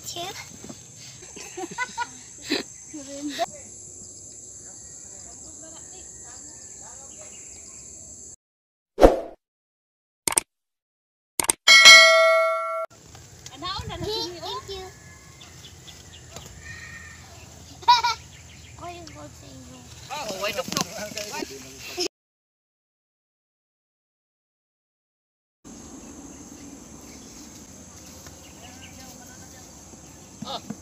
play too? 아.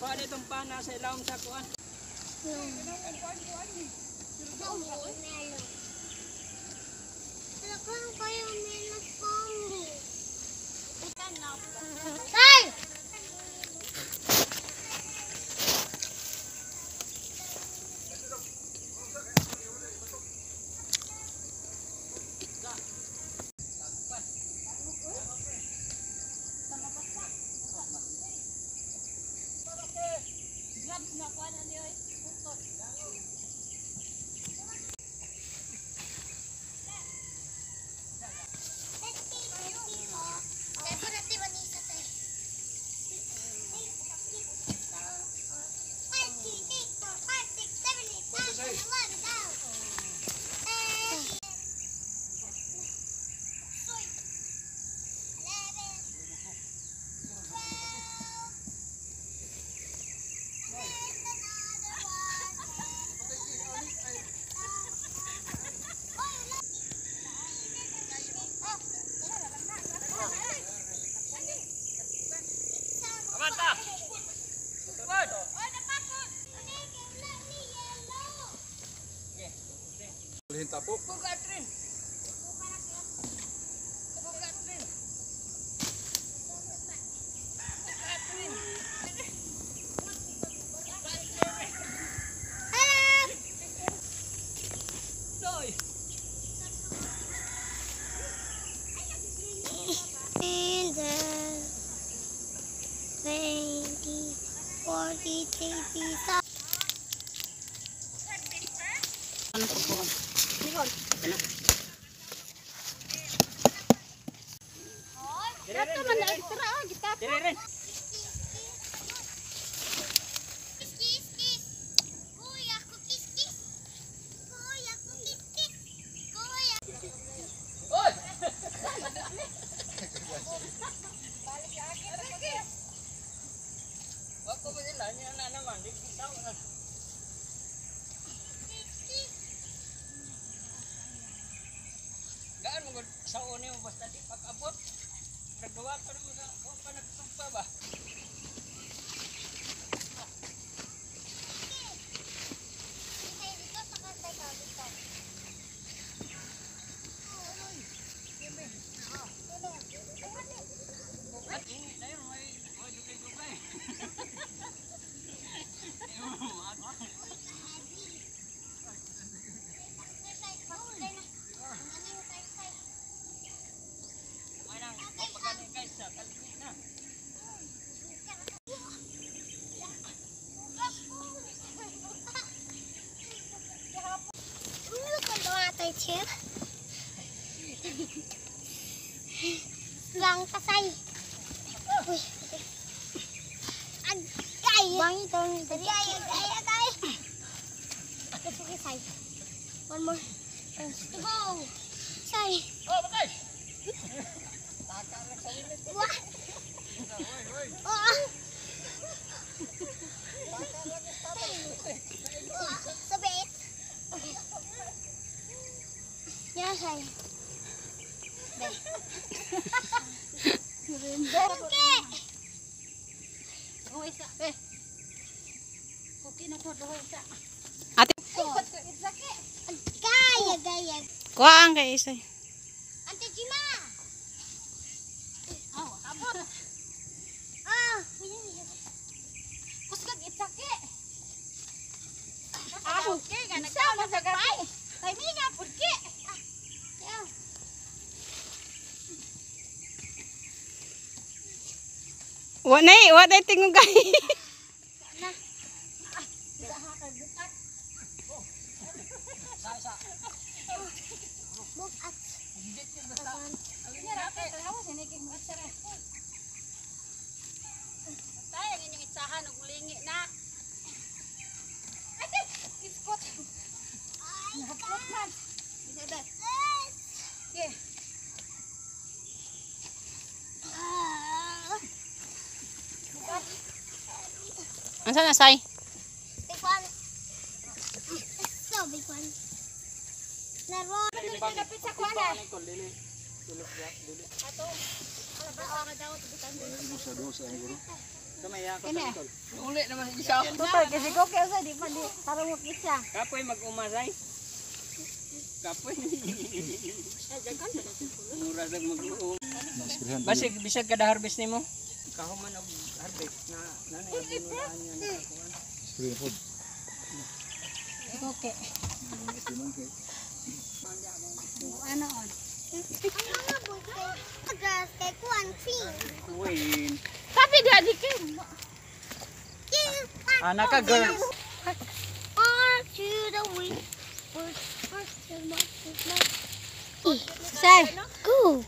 Ya ko ani tong pana sa ilawom sa kuan. Tay! Mama, nakuha na niyo. Punto. dalhin tapok. Bugatrin. Forty-three pieces. Ano po po? Thank you. anak mandi. Sa une mo basta di pag-abot. Naggawa ka mo sa kung pa nagtumpa ba. tay chép Răng ta say Ui. Anh cay. Bắn tôi Cay cay. ở đây Cái thuốc cái say One more. Go Say Oh, okay. saya. Rendang. Ate. Gaya, gaya. Kuang kay isa. Ante Jima. Oh, abot. Wa na eh, wa na tingog kay. Move at. Tayo, ang inyong itsahan, ug lingi na. Ate, iskot. Nahaplot man. Isa ba? Asa na say? Big one. So big one. Naroon. Kapit sa kuwana. Kamaya ako sa tol. Uli naman isa. Tutoy, kasi ko kaya sa di pa di. Tarong mo kitsa. Kapoy mag-umasay. Kapoy. Mura lang mag-uum. Basig, bisag kada harvest nimo. Kahuman og harvest na nanay ang binulaan niya na kakuan. Okay. Ano on? Mga boy kay Agas kay Kuan Ping. Win. Tapi dia di ke. Anak ka girls. On to the wind. Say. Go.